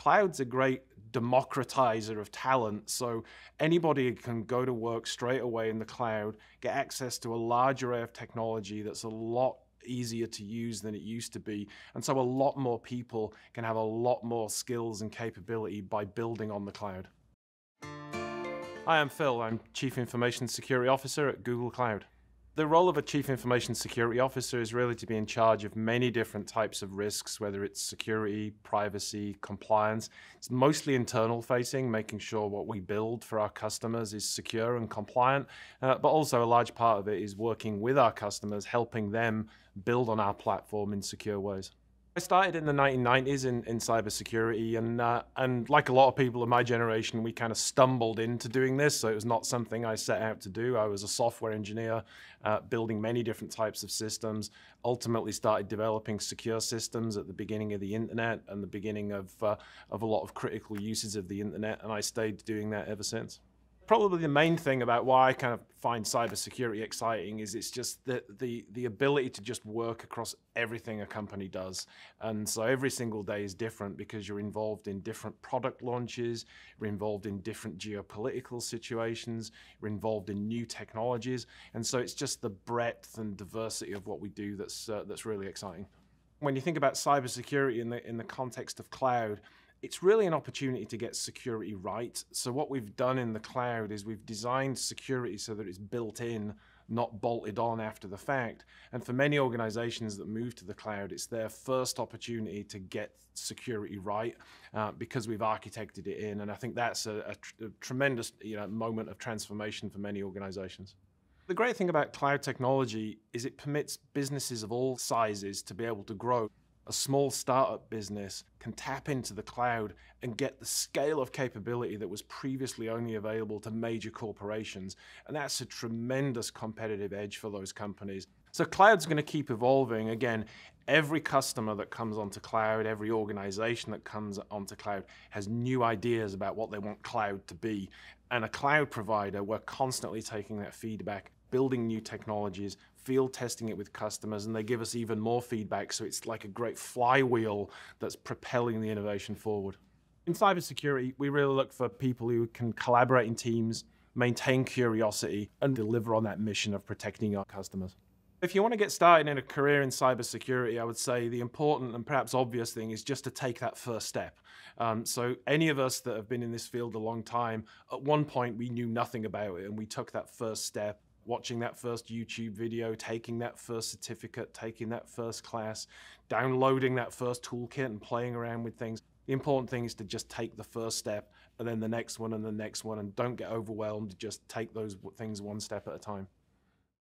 cloud's a great democratizer of talent. So anybody can go to work straight away in the cloud, get access to a large array of technology that's a lot easier to use than it used to be. And so a lot more people can have a lot more skills and capability by building on the cloud. Hi, I'm Phil. I'm Chief Information Security Officer at Google Cloud. The role of a Chief Information Security Officer is really to be in charge of many different types of risks, whether it's security, privacy, compliance. It's mostly internal facing, making sure what we build for our customers is secure and compliant, uh, but also a large part of it is working with our customers, helping them build on our platform in secure ways. I started in the 1990s in, in cybersecurity, and uh, and like a lot of people of my generation, we kind of stumbled into doing this. So it was not something I set out to do. I was a software engineer, uh, building many different types of systems. Ultimately, started developing secure systems at the beginning of the internet and the beginning of uh, of a lot of critical uses of the internet, and I stayed doing that ever since probably the main thing about why I kind of find cybersecurity exciting is it's just the, the, the ability to just work across everything a company does. And so every single day is different because you're involved in different product launches, you're involved in different geopolitical situations, you're involved in new technologies. And so it's just the breadth and diversity of what we do that's, uh, that's really exciting. When you think about cybersecurity in the, in the context of cloud, it's really an opportunity to get security right. So what we've done in the cloud is we've designed security so that it's built in, not bolted on after the fact. And for many organizations that move to the cloud, it's their first opportunity to get security right uh, because we've architected it in. And I think that's a, a, tr a tremendous you know, moment of transformation for many organizations. The great thing about cloud technology is it permits businesses of all sizes to be able to grow a small startup business can tap into the cloud and get the scale of capability that was previously only available to major corporations. And that's a tremendous competitive edge for those companies. So cloud's going to keep evolving. Again, every customer that comes onto cloud, every organization that comes onto cloud has new ideas about what they want cloud to be. And a cloud provider, we're constantly taking that feedback building new technologies, field testing it with customers, and they give us even more feedback. So it's like a great flywheel that's propelling the innovation forward. In cybersecurity, we really look for people who can collaborate in teams, maintain curiosity, and deliver on that mission of protecting our customers. If you want to get started in a career in cybersecurity, I would say the important and perhaps obvious thing is just to take that first step. Um, so any of us that have been in this field a long time, at one point we knew nothing about it and we took that first step watching that first YouTube video, taking that first certificate, taking that first class, downloading that first toolkit and playing around with things. The important thing is to just take the first step and then the next one and the next one and don't get overwhelmed. Just take those things one step at a time.